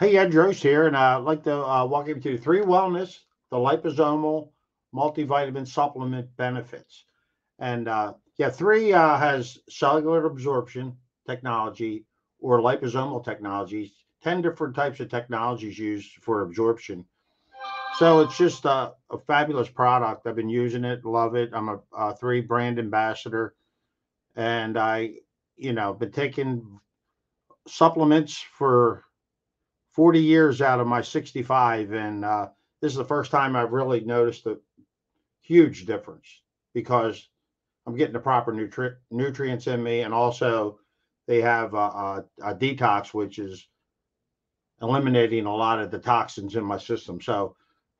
Hey, Ed Drost here, and I'd like to uh, welcome you to Three Wellness, the liposomal multivitamin supplement benefits. And uh, yeah, three uh, has cellular absorption technology or liposomal technologies, 10 different types of technologies used for absorption. So it's just a, a fabulous product. I've been using it, love it. I'm a, a three brand ambassador, and I, you know, been taking supplements for 40 years out of my 65 and uh, this is the first time i've really noticed a huge difference because i'm getting the proper nutri- nutrients in me and also they have a, a, a, detox which is eliminating a lot of the toxins in my system. So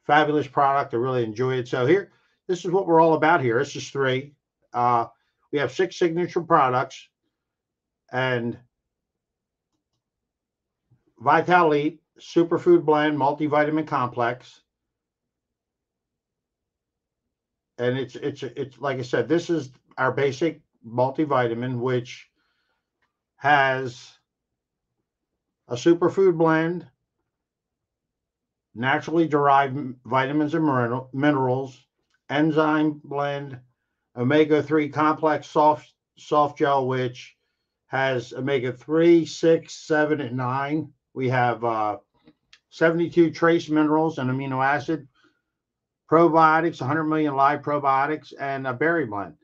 fabulous product i really enjoy it. So here this is what we're all about here. This is three. Uh, we have six signature products and Vitalite Superfood Blend Multivitamin Complex. And it's it's it's like I said, this is our basic multivitamin, which has a superfood blend, naturally derived vitamins and minerals, enzyme blend, omega 3 complex soft soft gel, which has omega 3, 6, 7, and 9 we have uh, 72 trace minerals and amino acid, probiotics, 100 million live probiotics, and a berry blend.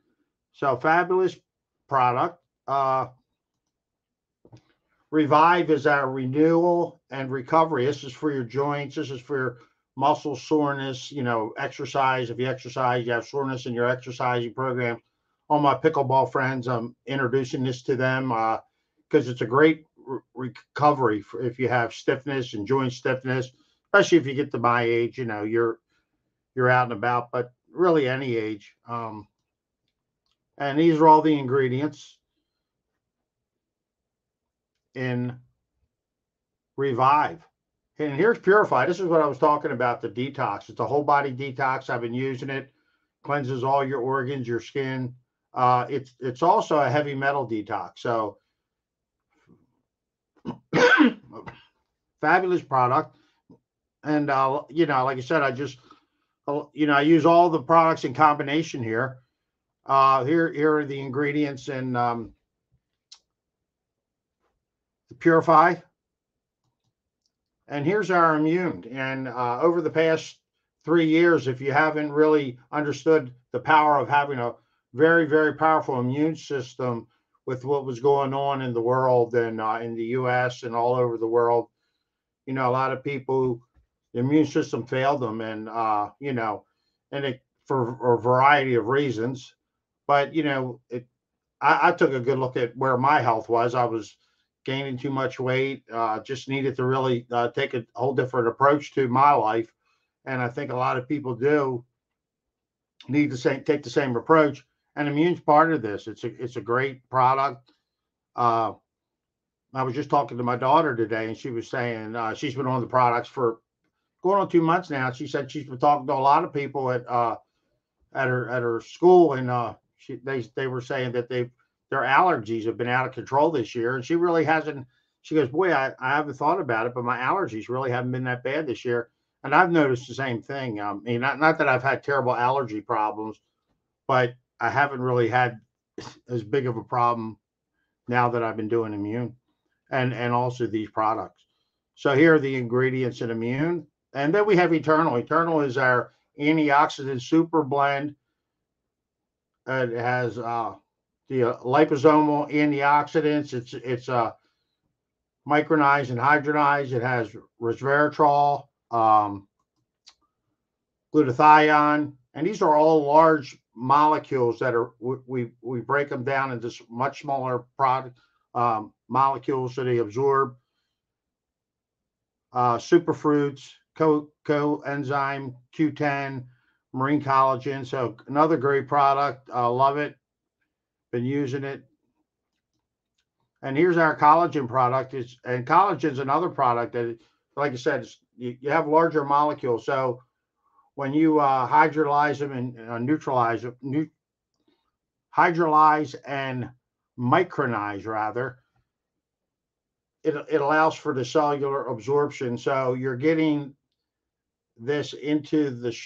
So fabulous product. Uh, Revive is our renewal and recovery. This is for your joints. This is for your muscle soreness. You know, exercise. If you exercise, you have soreness in your exercising program. All my pickleball friends, I'm introducing this to them because uh, it's a great recovery for if you have stiffness and joint stiffness, especially if you get to my age, you know, you're you're out and about, but really any age. Um, and these are all the ingredients in Revive. And here's Purifi. This is what I was talking about the detox. It's a whole body detox. I've been using it, cleanses all your organs, your skin. Uh, it's it's also a heavy metal detox. So fabulous product. And, uh, you know, like I said, I just, uh, you know, I use all the products in combination here. Uh, here, here are the ingredients in um, the Purifi. And here's our Imune. And uh, over the past three years, if you haven't really understood the power of having a very, very powerful immune system with what was going on in the world and uh, in the U.S. and all over the world, you know, a lot of people, the immune system failed them, and uh, you know, and it for a variety of reasons. But you know, it. I, I took a good look at where my health was. I was gaining too much weight. Uh, just needed to really uh, take a whole different approach to my life, and I think a lot of people do need to say, take the same approach. And immune's part of this. It's a it's a great product. Uh, I was just talking to my daughter today, and she was saying uh, she's been on the products for going on two months now. She said she's been talking to a lot of people at uh, at her at her school, and uh, she, they they were saying that they their allergies have been out of control this year, and she really hasn't. She goes, boy, I, I haven't thought about it, but my allergies really haven't been that bad this year, and I've noticed the same thing. Um, I mean, not not that I've had terrible allergy problems, but I haven't really had as big of a problem now that I've been doing Imune and and also these products. So here are the ingredients in Imune. And then we have Eternel. Eternel is our antioxidant super blend. It has uh, the liposomal antioxidants. It's it's uh, micronized and hydronized. It has resveratrol, um, glutathione, and these are all large molecules that are we we break them down into much smaller product um, molecules so they absorb. Uh, superfruits, co coenzyme Q10, marine collagen. So another great product. Uh, love it. Been using it. And here's our collagen product. It's and collagen is another product that, like I said, you, you have larger molecules. So when you uh, hydrolyze them and uh, neutralize them, hydrolyze and micronize rather, it, it allows for the cellular absorption. So you're getting this into the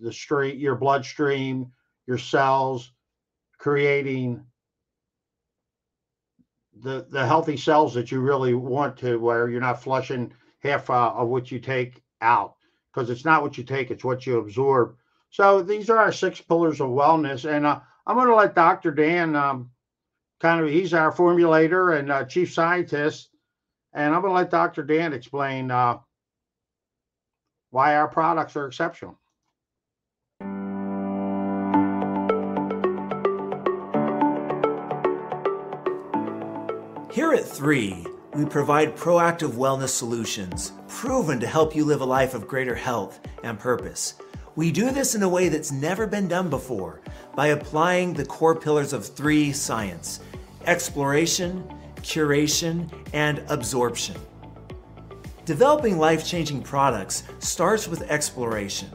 the street, your bloodstream, your cells, creating the the healthy cells that you really want to, where you're not flushing half uh, of what you take out, because it's not what you take, it's what you absorb. So these are our six pillars of wellness, and uh, I'm going to let Dr. Dan um, kind of he's our formulator and uh, chief scientist, and I'm going to let Dr. Dan explain uh, why our products are exceptional. Here at 3, we provide proactive wellness solutions proven to help you live a life of greater health and purpose. We do this in a way that's never been done before by applying the core pillars of 3 science exploration, curation, and absorption. Developing life changing products starts with exploration.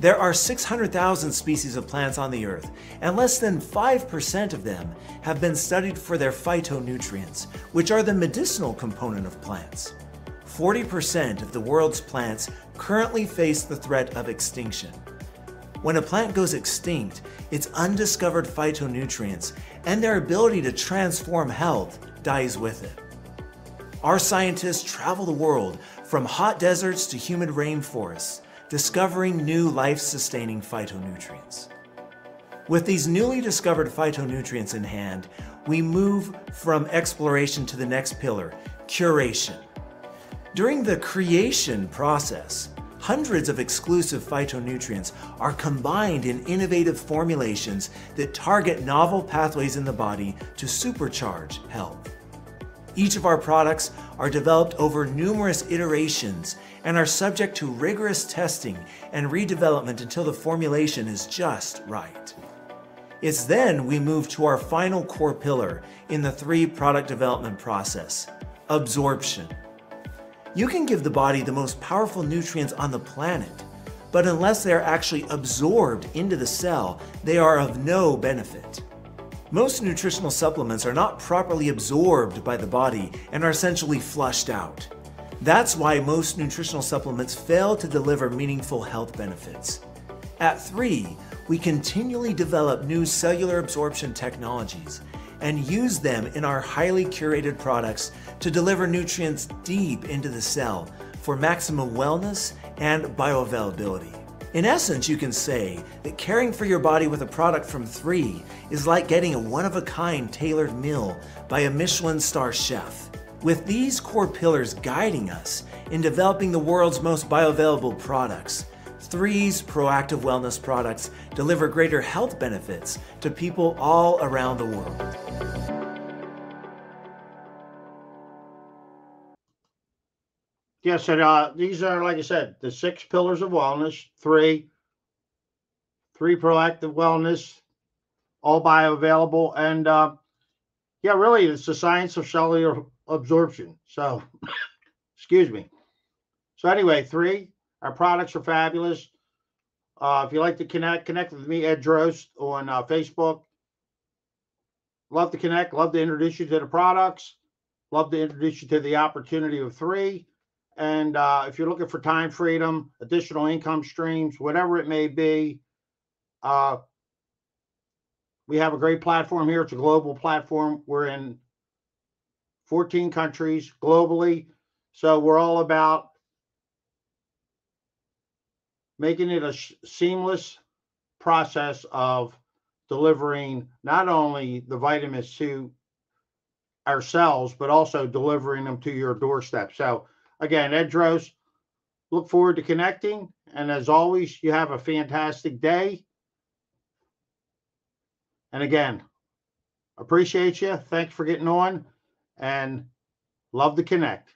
There are 600,000 species of plants on the Earth, and less than 5% of them have been studied for their phytonutrients, which are the medicinal component of plants. 40% of the world's plants currently face the threat of extinction. When a plant goes extinct, its undiscovered phytonutrients and their ability to transform health dies with it. Our scientists travel the world from hot deserts to humid rainforests discovering new life-sustaining phytonutrients. With these newly discovered phytonutrients in hand, we move from exploration to the next pillar, curation. During the creation process, hundreds of exclusive phytonutrients are combined in innovative formulations that target novel pathways in the body to supercharge health. Each of our products are developed over numerous iterations and are subject to rigorous testing and redevelopment until the formulation is just right. It's then we move to our final core pillar in the three product development process, absorption. You can give the body the most powerful nutrients on the planet, but unless they are actually absorbed into the cell, they are of no benefit. Most nutritional supplements are not properly absorbed by the body and are essentially flushed out. That's why most nutritional supplements fail to deliver meaningful health benefits. At 3, we continually develop new cellular absorption technologies and use them in our highly curated products to deliver nutrients deep into the cell for maximum wellness and bioavailability. In essence, you can say that caring for your body with a product from 3 is like getting a one-of-a-kind tailored meal by a Michelin star chef. With these core pillars guiding us in developing the world's most bioavailable products, 3's proactive wellness products deliver greater health benefits to people all around the world. Yes, and uh, these are, like I said, the six pillars of wellness. Three, three proactive wellness, all bioavailable, and uh, yeah, really, it's the science of cellular absorption. So, excuse me. So anyway, three, our products are fabulous. Uh, if you like to connect, connect with me, Ed Drost, on uh, Facebook. Love to connect. Love to introduce you to the products. Love to introduce you to the opportunity of three. And uh, if you're looking for time freedom, additional income streams, whatever it may be, uh, we have a great platform here. It's a global platform. We're in 14 countries globally. So we're all about making it a seamless process of delivering not only the vitamins to ourselves, but also delivering them to your doorstep. So Again, Ed Drost, look forward to connecting. And as always, you have a fantastic day. And again, appreciate you. Thanks for getting on and love to connect.